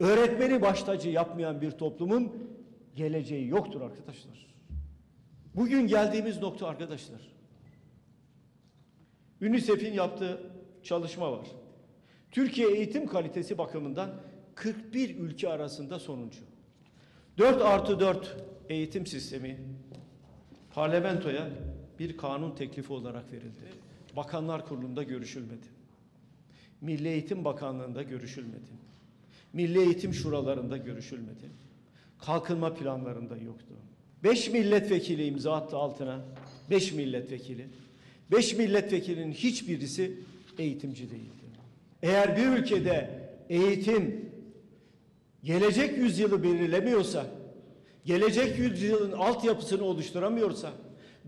öğretmeni baş tacı yapmayan bir toplumun geleceği yoktur arkadaşlar. Bugün geldiğimiz nokta arkadaşlar. UNICEF'in yaptığı çalışma var. Türkiye eğitim kalitesi bakımından 41 ülke arasında sonuncu. 4 artı 4 eğitim sistemi parlamentoya bir kanun teklifi olarak verildi. Bakanlar Kurulu'nda görüşülmedi. Milli Eğitim Bakanlığı'nda görüşülmedi. Milli Eğitim Şuralarında görüşülmedi. Kalkınma planlarında yoktu. Beş milletvekili imza attı altına. Beş milletvekili. Beş milletvekilinin hiçbirisi eğitimci değildi. Eğer bir ülkede eğitim gelecek yüzyılı belirlemiyorsa, gelecek yüzyılın altyapısını oluşturamıyorsa,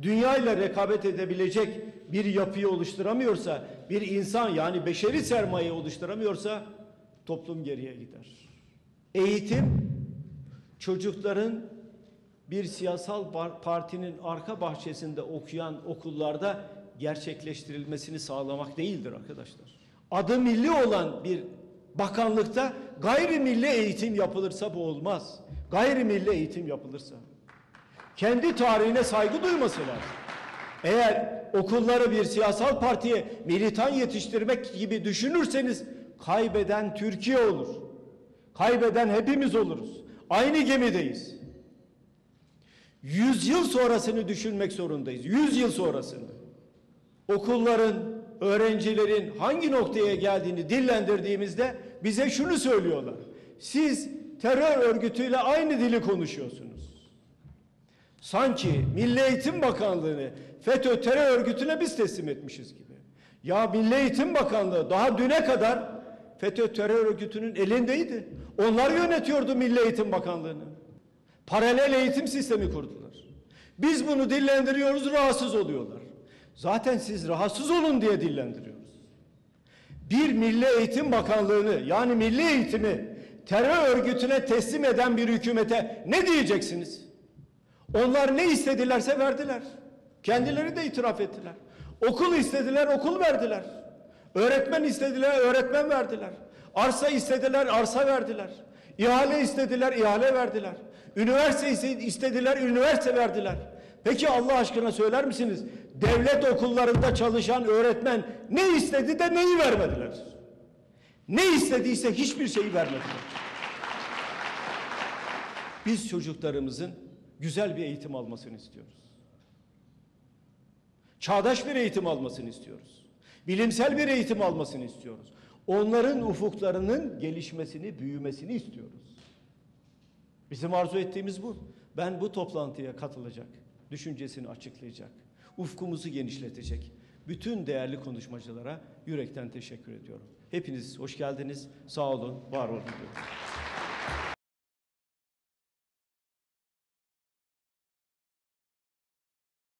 dünya ile rekabet edebilecek bir yapıyı oluşturamıyorsa, bir insan yani beşeri sermaye oluşturamıyorsa toplum geriye gider. Eğitim çocukların bir siyasal par- partinin arka bahçesinde okuyan okullarda gerçekleştirilmesini sağlamak değildir arkadaşlar. Adı milli olan bir bakanlıkta gayrimilli eğitim yapılırsa bu olmaz. Gayrimilli eğitim yapılırsa kendi tarihine saygı duyması lazım. Eğer okulları bir siyasal partiye militan yetiştirmek gibi düşünürseniz kaybeden Türkiye olur. Kaybeden hepimiz oluruz. Aynı gemideyiz. Yüz yıl sonrasını düşünmek zorundayız. Yüz yıl sonrasını. Okulların, öğrencilerin hangi noktaya geldiğini dillendirdiğimizde bize şunu söylüyorlar. Siz terör örgütüyle aynı dili konuşuyorsunuz. Sanki Milli Eğitim Bakanlığı'nı FETÖ terör örgütüne biz teslim etmişiz gibi. Ya Milli Eğitim Bakanlığı daha düne kadar FETÖ terör örgütünün elindeydi. Onlar yönetiyordu Milli Eğitim Bakanlığı'nı. Paralel eğitim sistemi kurdular. Biz bunu dillendiriyoruz, rahatsız oluyorlar. Zaten siz rahatsız olun diye dillendiriyoruz. Bir Milli Eğitim Bakanlığı'nı yani milli eğitimi terör örgütüne teslim eden bir hükümete ne diyeceksiniz? Onlar ne istedilerse verdiler. Kendileri de itiraf ettiler. Okul istediler, okul verdiler. Öğretmen istediler, öğretmen verdiler. Arsa istediler, arsa verdiler. İhale istediler, ihale verdiler. Üniversite iste- istediler, üniversite verdiler. Peki Allah aşkına söyler misiniz? Devlet okullarında çalışan öğretmen ne istedi de neyi vermediler? Ne istediyse hiçbir şeyi vermediler. Biz çocuklarımızın güzel bir eğitim almasını istiyoruz. Çağdaş bir eğitim almasını istiyoruz. Bilimsel bir eğitim almasını istiyoruz. Onların ufuklarının gelişmesini, büyümesini istiyoruz. Bizim arzu ettiğimiz bu. Ben bu toplantıya katılacak, düşüncesini açıklayacak, ufkumuzu genişletecek bütün değerli konuşmacılara yürekten teşekkür ediyorum. Hepiniz hoş geldiniz, sağ olun, var olun diyorum.